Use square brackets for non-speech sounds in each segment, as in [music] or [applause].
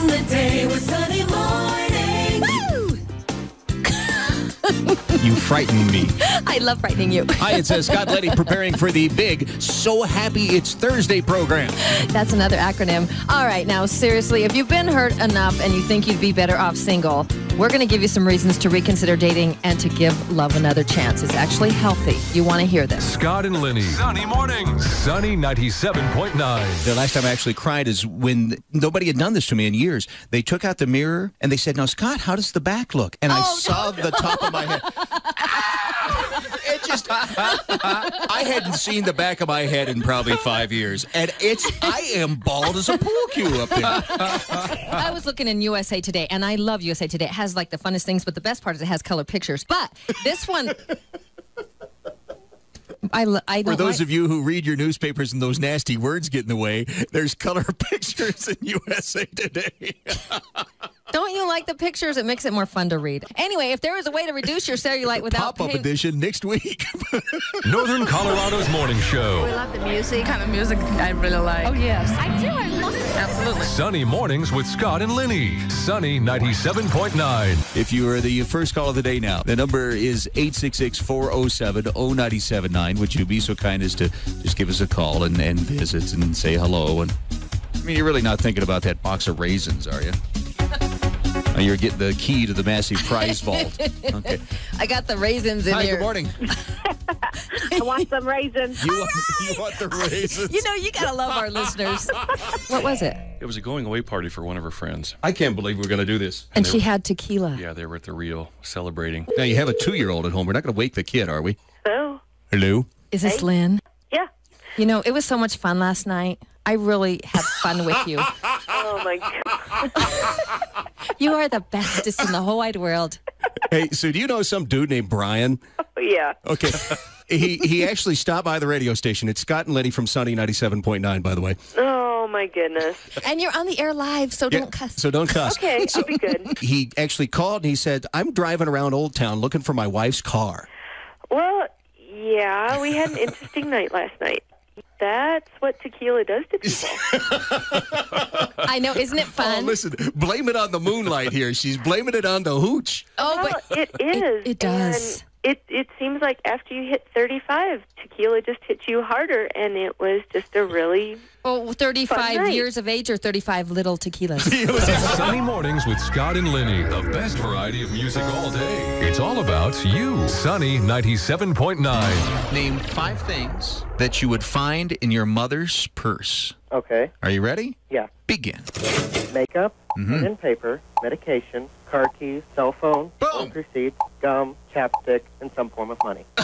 The day frighten me. [laughs] I love frightening you. Hi, it's uh, [laughs] Scott Letty preparing for the big So Happy It's Thursday program. That's another acronym. All right, now seriously, if you've been hurt enough and you think you'd be better off single, we're going to give you some reasons to reconsider dating and to give love another chance. It's actually healthy. You want to hear this. Scott and Lynnie. Sunny mornings. Sunny 97.9. The last time I actually cried is when nobody had done this to me in years. They took out the mirror and they said, Now, Scott, how does the back look? And I Oh, saw the top of my head. [laughs] It just, I hadn't seen the back of my head in probably five years. And it's, I am bald as a pool cue up there. I was looking in USA Today, and I love USA Today. It has like the funnest things, but the best part is it has color pictures. But this one, I, I For those like- of you who read your newspapers and those nasty words get in the way, there's color [laughs] pictures in USA Today. [laughs] Don't you like the pictures? It makes it more fun to read. Anyway, if there was a way to reduce your cellulite without Pop up pay- edition next week. [laughs] Northern Colorado's morning show. We love the music. kind of music I really like. Oh, yes. I do. I love it. Absolutely. Sunny mornings with Scott and Lynnie. Sunny 97.9. if you are the first call of the day now, the number is 866 407 0979. Would you be so kind as to just give us a call and, and visit and say hello? And I mean, you're really not thinking about that box of raisins, are you? Oh, You're getting the key to the massive prize vault. [laughs] Okay. I got the raisins in Hi, here. good morning. [laughs] I want some raisins. You want, you want the raisins? You know, you gotta love our listeners. What was it? It was a going away party for one of her friends. I can't believe we're going to do this. And she had tequila. Yeah, they were at the Rio celebrating. Now, you have a two year old at home. We're not going to wake the kid, are we? So, Hello? Is this Lynn? yeah. You know, it was so much fun last night. I really have fun with you. Oh my god. [laughs] You are the bestest in the whole wide world. Hey, so do you know some dude named Brian? Oh, yeah. Okay. he he actually stopped by the radio station. It's Scott and Letty from Sunny 97.9, by the way. Oh my goodness. And you're on the air live, so Yeah, don't cuss. So don't cuss. Okay, So I'll be good. He actually called and he said, I'm driving around Old Town looking for my wife's car. Well, yeah, we had an interesting night last night. That's what tequila does to [laughs] people. I know, isn't it oh, fun? Oh, listen, blame it on the moonlight here. She's blaming it on the hooch. Oh, well, but it is. it does. And it it seems like after you hit 35, tequila just hits you harder, and it was just a really oh, 35 Fun night. years of age or 35 little tequilas? [laughs] Sunny mornings with Scott and Lynnie. The best variety of music all day. It's all about you. Sunny 97.9. Name five things that you would find in your mother's purse. Okay. Are you ready? Yeah. Begin. Makeup, Mm-hmm. pen and paper, medication, car keys, cell phone, Boom. bank receipts, gum, chapstick, and some form of money. [laughs]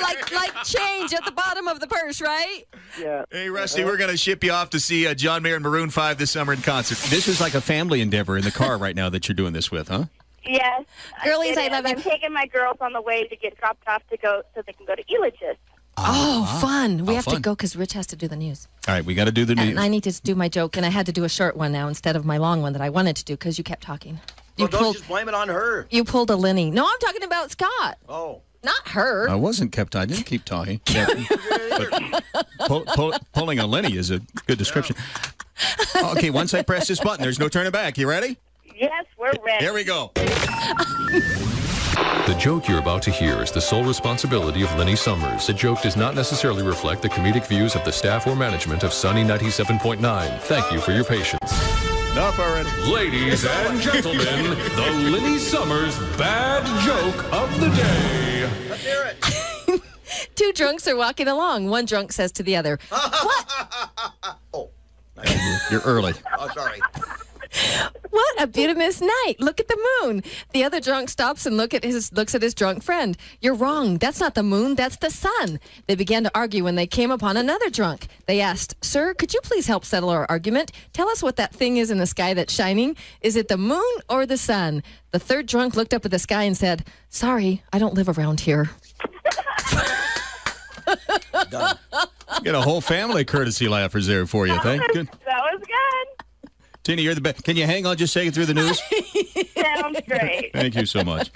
like like change at the bottom of the purse, right? Yeah. Hey, Rusty, we're going to ship you off to see uh, John Mayer and Maroon 5 this summer in concert. This is like a family endeavor in the car right now that you're doing this with, huh? Yes. Girlies, it I love you. I'm taking my girls on the way to get dropped off to go so they can go to Elogist. Oh, fun. We Oh, have fun. to go because Rich has to do the news. All right, we got to do the news. And I need to do my joke, and I had to do a short one now instead of my long one that I wanted to do because you kept talking. You Well, don't pulled, just blame it on her. you pulled a Lynnie. No, I'm talking about Scott, Oh. not her. I wasn't kept. I didn't keep talking. [laughs] But [laughs] pull, pull, pulling a Lynnie is a good description. Okay, once I press this button, there's no turning back. You ready? Yes, we're ready. Here we go. [laughs] The joke you're about to hear is the sole responsibility of Lynnie Summers. The joke does not necessarily reflect the comedic views of the staff or management of Sunny 97.9. Thank you for your patience. Enough already. Ladies and gentlemen, the Lynnie Summers bad joke of the day. Let's hear it. [laughs] Two drunks are walking along. One drunk says to the other, What? [laughs] Oh. You're early. Oh, sorry. What a beautiful night. Look at the moon. The other drunk stops and look at his looks at his drunk friend. You're wrong. That's not the moon, that's the sun. They began to argue when they came upon another drunk. They asked, "Sir, could you please help settle our argument? Tell us what that thing is in the sky that's shining. Is it the moon or the sun?" The third drunk looked up at the sky and said, "Sorry, I don't live around here." [laughs] Get a whole family courtesy laughers there for you. Thank. Good. Tina, you're the best. Can you hang on just a second through the news? [laughs] Sounds great. Thank you so much.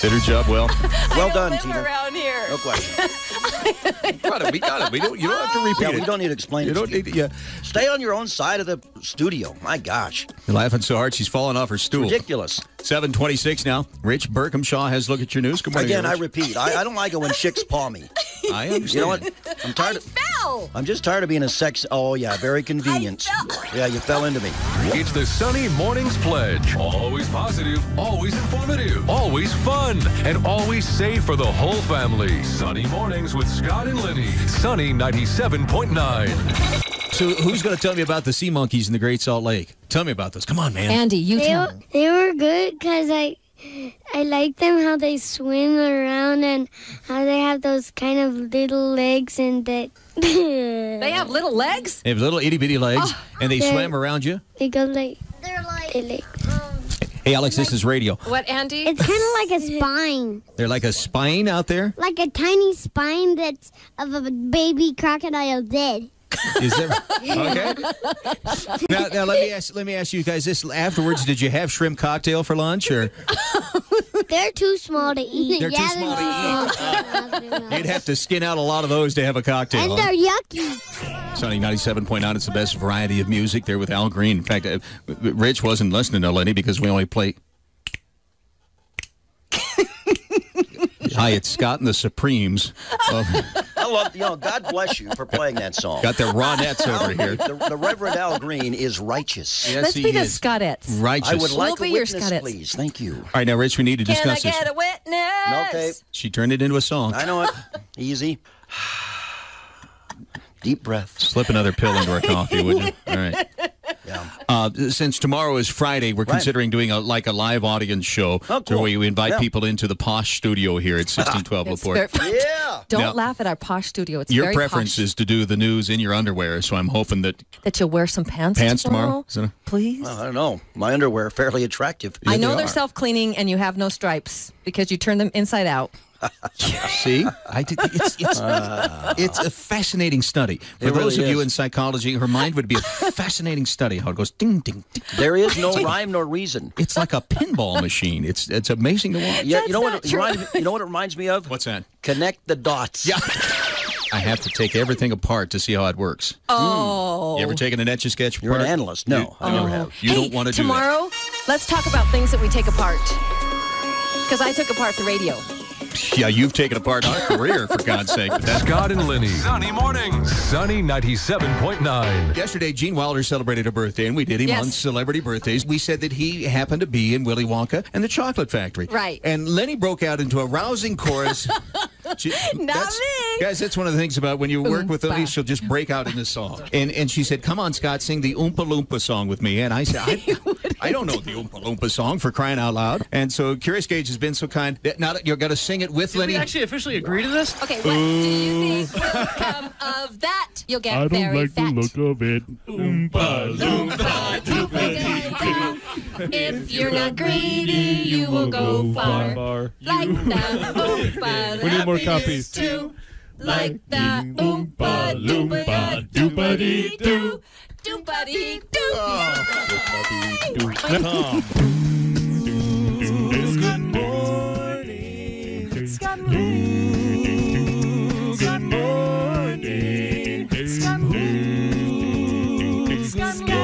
Did her job well. Well [laughs] I don't done, live Tina. around here. No question. [laughs] Got it. We got it. We don't. You don't have to repeat Yeah, it. we don't need to explain You it. don't to you. need. Yeah. Stay on your own side of the studio. My gosh, You're laughing so hard she's falling off her stool. ridiculous. 726 now. Rich Burkhamshaw has a look at your news. Good morning. Again, I Rich. repeat, I, I don't like it when chicks paw me. I understand. You know what? I'm tired. Of, Fell. I'm just tired of being a sex. Oh yeah, very convenient. Yeah, you fell into me. It's the Sunny Mornings Pledge. Always positive, always informative, always fun, and always safe for the whole family. Sunny Mornings with Scott and Lynnie. Sunny 97.9. So, who's going to tell me about the sea monkeys in the Great Salt Lake? Tell me about this. Come on, man. Andy, you They, tell. were- they were good because I I like them how they swim around and how they have those kind of little legs and that They have little legs. They have little itty bitty legs, oh. and they They're- swam around you. they go like they're like, they like Hey, Alex, this is radio. What, Andy? it's kind of like a [laughs] spine, They're like a spine out there. like a tiny spine that's of a baby crocodile dead. Is there? [laughs] Okay. Now, now let me ask. Let me ask you guys this. Afterwards, did you have shrimp cocktail for lunch, or [laughs] They're too small to eat. They're too yeah, small they're to too small to [laughs] you'd have to skin out a lot of those to have a cocktail? And huh? they're yucky. Sunny 97.9, it's the best variety of music there with Al Green. In fact, uh, Rich wasn't listening to Lynnie because we only play. [laughs] Hi, it's Scott and the Supremes. Of, I [laughs] love, you know, God bless you for playing that song. got the Ronettes over here. The, the Reverend Al Green is righteous. Yes, Let's he be the is. Scottettes. Righteous. I would We'll like be a your witness, Scottets. please. Thank you. All right, now, Rich, we need to Can I discuss this. get a witness? Okay. She turned it into a song. I know it. Easy. [sighs] Deep breath. Slip another pill into our coffee, wouldn't you? All right. Yeah. Uh, since tomorrow is Friday, we're Right. considering doing a like a live audience show Oh, cool. where we invite Yeah. people into the posh studio here at [laughs] 1612 It's Laporte. Yeah. [laughs] Don't Now- laugh at our posh studio. It's Your very preference posh. is to do the news in your underwear, so I'm hoping that that you'll wear some pants, pants tomorrow. tomorrow. Is that a- Please. Well, I don't know. My underwear are fairly attractive. I know they they are are. self cleaning and you have no stripes because you turn them inside out. See, I did, it's it's, ah. it's a fascinating study. For It those really of you in psychology, her mind would be a [laughs] fascinating study. How it goes ding ding. ding. There is no rhyme nor reason. It's like a pinball machine. It's it's amazing to watch. Yeah, you know what? not It true. reminds, you know what it reminds me of? What's that? Connect the dots. Yeah. I have to take everything apart to see how it works. Oh. Hmm. You ever taken an etch a sketch You're an analyst. No, You- I never oh. have. You Hey, don't want to do that. tomorrow. Let's talk about things that we take apart. Because I took apart the radio. Yeah, you've taken apart our career for God's sake. But that's Scott and Lynnie. Sunny morning. Sunny 97.9. Yesterday, Gene Wilder celebrated a birthday, and we did him Yes. on celebrity birthdays. We said that he happened to be in Willy Wonka and the Chocolate Factory. Right. And Lynnie broke out into a rousing chorus. [laughs] She- [laughs] Not me. Guys, that's one of the things about when you work with Lynnie, she'll just break out in this song. And and she said, Come on, Scott, sing the Oompa Loompa song with me. And I said, [laughs] I, I don't know the Oompa Loompa song for crying out loud. And so Curious Gage has been so kind that now that you're going to sing it with Lynnie. We actually officially agree to this? Okay, what do you think will come of that? You'll get I don't very like fat. the look of it. Oompa If you're not greedy, you will go far. Bar. Like that Oompa [laughs] We need more Loompa copies. used to. Like that Oompa Loompa Doopity doo. Doopity doo. Good morning. Good morning. Good morning. Scott and Lynnie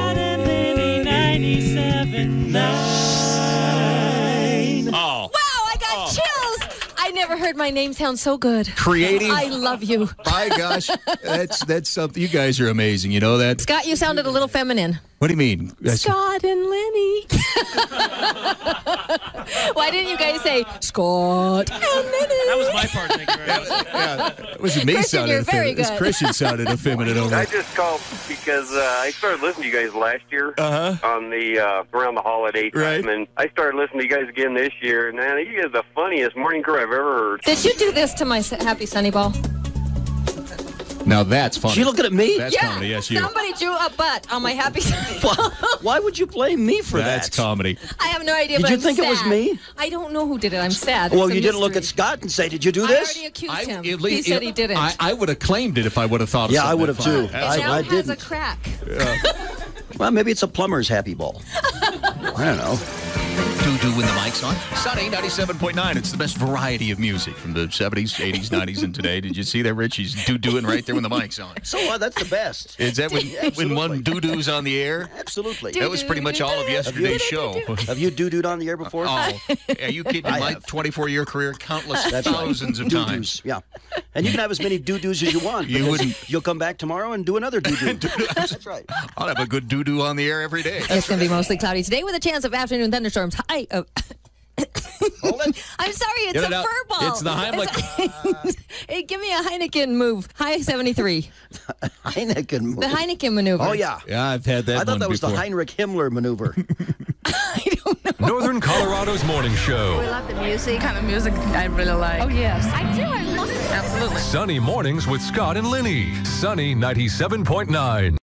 97.9. Oh. Wow, I got oh. chills. I never heard my name sound so good. Creative. I love you. My gosh, that's that's something. You guys are amazing. You know that. Scott, you sounded a little feminine. What do you mean? I Scott and Lynnie. [laughs] Why didn't you guys say Scott and Lynnie? That was my part. Thank you very much. yeah, it wasn't me Christian, sounded you're very effeminate. It's good. Christian sounded effeminate over. I just called because uh, I started listening to you guys last year Uh-huh. on the uh, around the holiday time, Right. and I started listening to you guys again this year. And man, you guys are the funniest morning crew I've ever heard. Did you do this to my s- happy sunny ball? Now that's funny. She looking at me? That's comedy. Yes, you. Somebody drew a butt on my happy [laughs] [laughs] sunny ball. Why would you blame me for That's that? That's comedy. I have no idea. Did but you I'm think it was me? I don't know who did it. I'm sad. Well, It's a you didn't look at. Scott and say, "Did you do this?" I already accused I, him. at he least- said he didn't. I, I would have claimed it if I would have thought. Of Yeah, I would have too. funny. it I, now I has a didn't. Well, maybe it's a plumber's happy ball. [laughs] I don't know. Doo doo when the mic's on. Sunny 97.9. It's the best variety of music from the 70s, 80s, 90s, and today. Did you see that, Rich? He's doo dooing right there when the mic's on. So what? That's the best. Is that when, when one doo doo's on the air? Absolutely. That was pretty much all of yesterday's show. [laughs] Have you doo-dooed on the air before? Oh, are you kidding? [laughs] I My have. 24 year career, countless That's right. thousands of times. Yeah. And you can have as many doo-doos as you want. You wouldn't. You'll come back tomorrow and do another doo-doo. [laughs] That's right. I'll have a good doo doo on the air every day. It's going to be mostly cloudy today with a chance of afternoon thunderstorms. Hi. Oh. [laughs] I'm sorry, it's Get a it out. fur ball. It's the Heimlich. [laughs] hey, give me a Heineken move. High 73. [laughs] Heineken move. The Heineken maneuver. Oh, yeah. Yeah, I've had that I thought one that was before. the Heinrich Himmler maneuver. I don't know. Northern Colorado's morning show. We love the music. kind of music I really like. Oh, yes. I do. I love it. Absolutely. Sunny mornings with Scott and Lynnie. Sunny 97.9.